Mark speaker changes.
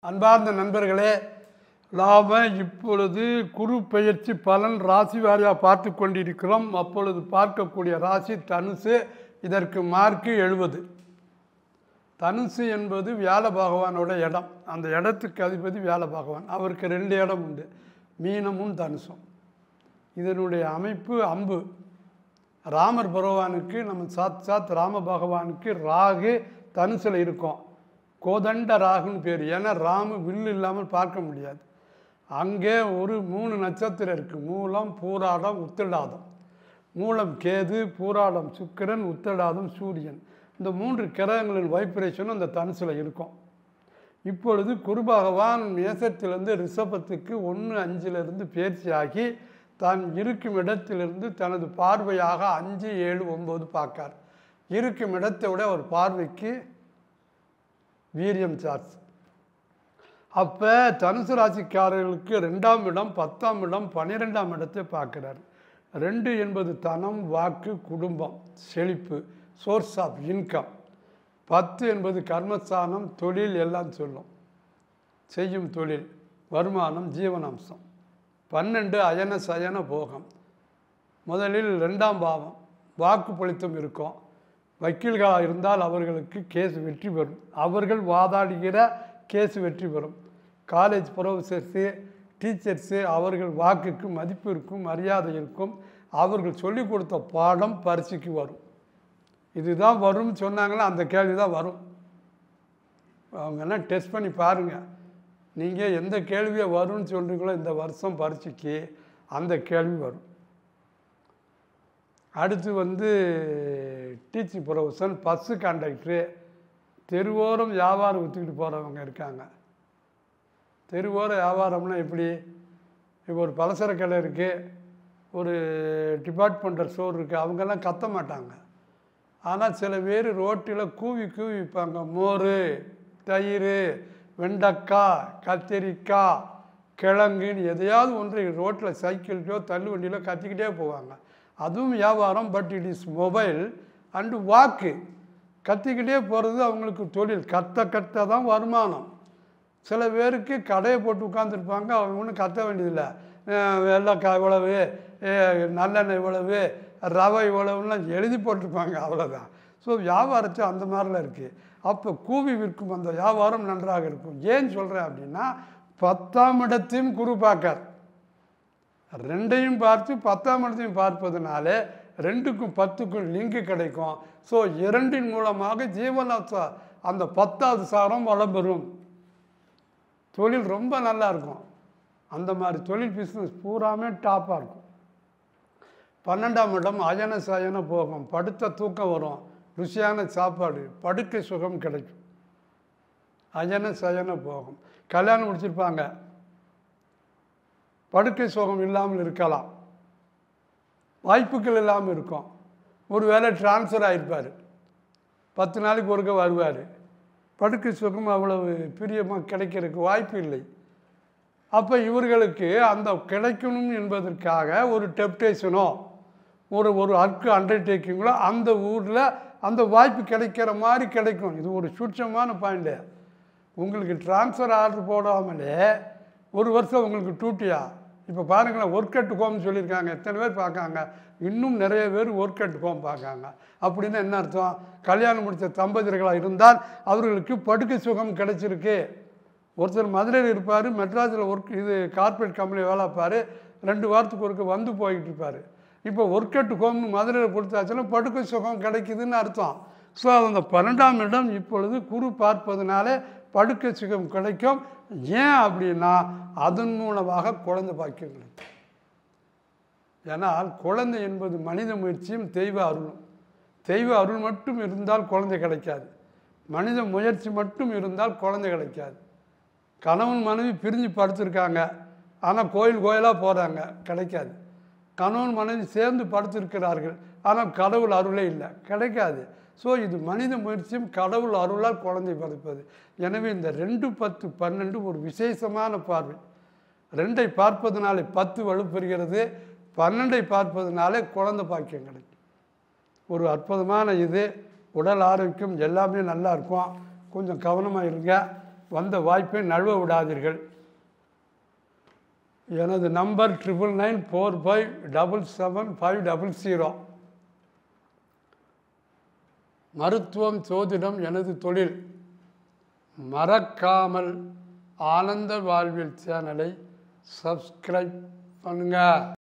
Speaker 1: அன்பார்ந்த நண்பர்களே நாம் இப்பொழுது குரு பெயர்ச்சி பலன் ராசி வாரியாக பார்த்து கொண்டிருக்கிறோம். அப்பொழுது பார்க்கக்கூடிய ராசி தனுசு இதற்கு மார்க்கு எழுபது. தனுசு என்பது வியாழ பகவானோட இடம். அந்த இடத்துக்கு அதிபதி வியாழ பகவான். அவருக்கு ரெண்டு இடம் உண்டு. மீனமும் தனுசும். இதனுடைய அமைப்பு அம்பு. ராமர் பகவானுக்கு நம்ம சாத் சாத் ராம பகவானுக்கு ராகு தனுசில் இருக்கும். கோதண்ட ராகுன்னு பேர். ஏன்னா ராமு வில்லு இல்லாமல் பார்க்க முடியாது. அங்கே ஒரு மூணு நட்சத்திரம் இருக்குது மூலம் பூராடம் உத்திடாதம் மூலம் கேது பூராடம் சுக்கிரன் உத்திடாதம் சூரியன். இந்த மூன்று கிரகங்களின் வைப்ரேஷனும் அந்த தனுசில் இருக்கும். இப்பொழுது குரு பகவான் மேசத்திலிருந்து ரிஷபத்துக்கு ஒன்று அஞ்சிலிருந்து பேர்ச்சியாகி தான் இருக்கும் இடத்திலிருந்து தனது பார்வையாக அஞ்சு ஏழு ஒம்பது பார்க்கார். இருக்கும் இடத்தை விட ஒரு பார்வைக்கு வீரியம் சார்ஜ் அப்போ தனுசு ராசிக்காரர்களுக்கு ரெண்டாம் இடம் பத்தாம் இடம் பன்னிரெண்டாம் இடத்தை பார்க்குறாரு. ரெண்டு என்பது தனம் வாக்கு குடும்பம் செழிப்பு சோர்ஸ் ஆஃப் இன்கம் பத்து என்பது கர்மஸ்தானம் தொழில் எல்லாம் சொல்லும். செய்யும் தொழில் வருமானம் ஜீவனாம்சம். பன்னெண்டு அயன சயன போகம். முதலில் ரெண்டாம் பாவம் வாக்கு பொழித்தம் இருக்கும். வக்கீல்களாக இருந்தால் அவர்களுக்கு கேஸ் வெற்றி பெறும். அவர்கள் வாதாடுகிற கேஸ் வெற்றி பெறும். காலேஜ் ப்ரொஃபஸர்ஸு டீச்சர்ஸு அவர்கள் வாக்குக்கு மதிப்பு இருக்கும் மரியாதை இருக்கும். அவர்கள் சொல்லிக் கொடுத்த பாடம் பரிசுக்கு வரும். இதுதான் வரும்னு சொன்னாங்கன்னா அந்த கேள்வி தான் வரும். அவங்கெல்லாம் டெஸ்ட் பண்ணி பாருங்கள் நீங்கள் எந்த கேள்வியை வரும்னு சொல்கிறீங்களோ இந்த வருஷம் பரீட்சைக்கு அந்த கேள்வி வரும். அடுத்து வந்து டீச்சிங் ப்ரொஃபஷன் பஸ்ஸு கண்டக்டரு தெருவோரம் வியாபாரம் விற்றுக்கிட்டு போகிறவங்க இருக்காங்க. தெருவோர வியாபாரம்னா எப்படி? இப்போ ஒரு பலசர கடை இருக்குது ஒரு டிபார்ட்மெண்டல் ஸ்டோர் இருக்குது அவங்கெல்லாம் கத்த மாட்டாங்க. ஆனால் சில பேர் ரோட்டில் கூவி கூவி விற்பாங்க மோர் தயிர் வெண்டக்காய் கத்திரிக்காய் கிழங்குன்னு எதையாவது ஒன்று ரோட்டில் சைக்கிள்லையோ தள்ளுவண்டியிலோ கத்திக்கிட்டே போவாங்க. அதுவும் வியாபாரம் but it is mobile and வாக்கு கத்திக்கிட்டே போகிறது அவங்களுக்கு தொழில். கத்த கத்த தான் வருமானம். சில பேருக்கு கடையை போட்டு உட்காந்துருப்பாங்க அவங்க ஒன்றும் கத்த வேண்டியதில்லை. வெள்ளைக்காய் இவ்வளவு நல்லெண்ணெய் இவ்வளவு ரவை இவ்வளவுலாம் எழுதி போட்டிருப்பாங்க அவ்வளோதான் ஸோ வியாபாரத்தை அந்த மாதிரிலாம் இருக்குது அப்போ கூவி விற்கும் அந்த வியாபாரம் நன்றாக இருக்கும். ஏன் சொல்கிறேன் அப்படின்னா பத்தாம் இடத்தையும் குரு பார்க்கார் ரெண்டையும் பார்த்து பத்தாம் இடத்தையும் பார்ப்பதுனாலே ரெண்டுக்கும் பத்துக்கும் லிங்கு கிடைக்கும். ஸோ இரண்டின் மூலமாக ஜீவனாத்வா அந்த பத்தாவது சாரம் வளம் பெறும். தொழில் ரொம்ப நல்லா இருக்கும். அந்த மாதிரி தொழில் பிஸ்னஸ் பூராமே டாப்பாக இருக்கும். பன்னெண்டாம் இடம் அயன சயன போகும். படுத்த தூக்கம் வரும். ருசியான சாப்பாடு. படுக்கை சுகம் கிடைக்கும். அயன சயன போகும். கல்யாணம் முடிச்சிருப்பாங்க. படுக்கை சுகம் இல்லாமல் இருக்கலாம். வாய்ப்புகள் இல்லாமல் இருக்கும். ஒரு வேளை டிரான்ஸ்ஃபர் ஆகிருப்பார் பத்து நாளைக்கு ஒருக்க வருவார். படுக்கை சுகம் அவ்வளவு பிரியமாக கிடைக்கிறதுக்கு வாய்ப்பு இல்லை. அப்போ இவர்களுக்கு அந்த கிடைக்கணும் என்பதற்காக ஒரு டெப்டேஷனோ ஒரு ஒரு அர்க்கு அண்டர்டேக்கிங்களோ அந்த ஊரில் அந்த வாய்ப்பு கிடைக்கிற மாதிரி கிடைக்கும். இது ஒரு சுட்சமான பாயிண்ட்டு உங்களுக்கு டிரான்ஸ்ஃபர் ஆர்டர் போடாமலே ஒரு வருஷம் உங்களுக்கு டூட்டியா? இப்போ பாருங்களேன் ஒர்க் அட் ஹோம்னு சொல்லியிருக்காங்க. எத்தனை பேர் பார்க்காங்க? இன்னும் நிறைய பேர் ஒர்க் அட் ஹோம் பார்க்காங்க. அப்படின்னா என்ன அர்த்தம்? கல்யாணம் முடித்த தம்பதியர்களாக இருந்தால் அவர்களுக்கு படுக்கை சுகம் கிடைச்சிருக்கு. ஒருத்தர் மதுரையில் இருப்பார் மெட்ராஸில் ஒர்க் இது கார்பரேட் கம்பெனி வேலை பார்ப்பார். ரெண்டு வாரத்துக்கு ஒருக்க வந்து போய்கிட்டு இருப்பார். இப்போ ஒர்க் அட் ஹோம்னு மதுரையில் கொடுத்தாச்சுன்னா படுக்கை சுகம் கிடைக்குதுன்னு அர்த்தம். ஸோ அந்த பன்னெண்டாம் இடம் இப்பொழுது குரு பார்ப்பதுனால படுக்கை சுகம் கிடைக்கும். ஏன் அப்படின்னா அதன் மூலமாக குழந்தை பாக்கியம் கிடைக்கும் ஏன்னால் குழந்தை என்பது மனித முயற்சியும் தெய்வ அருளும். தெய்வ அருள் மட்டும் இருந்தால் குழந்தை கிடைக்காது. மனித முயற்சி மட்டும் இருந்தால் குழந்தை கிடைக்காது. கணவன் மனைவி பிரிஞ்சு படுத்திருக்காங்க. ஆனால் கோயில் கோயிலாக போகிறாங்க கிடைக்காது. கணவன் மனைவி சேர்ந்து படுத்திருக்கிறார்கள். ஆனால் கடவுள் அருளே இல்லை. கிடைக்காது. ஸோ இது மனித முயற்சியும் கடவுள் அருளால் குழந்தை பிறப்பது. எனவே இந்த ரெண்டு பத்து பன்னெண்டு ஒரு விசேஷமான பார்வை. ரெண்டை பார்ப்பதனாலே பத்து வலுப்பெறுகிறது பன்னெண்டை பார்ப்பதனாலே குழந்தை பாக்கியம் கிடைக்கும். ஒரு அற்புதமான இது. உடல் ஆரோக்கியம் எல்லாமே நல்லா இருக்கும். கொஞ்சம் கவனமாக இருங்க. வந்த வாய்ப்பை நழுவ விடாதீர்கள். எனது number triple nine four five double seven five double zero. மருத்துவம் சோதிடம் எனது தொழில். மறக்காமல் ஆனந்த வாழ்வில் சேனலை சப்ஸ்கிரைப் பண்ணுங்கள்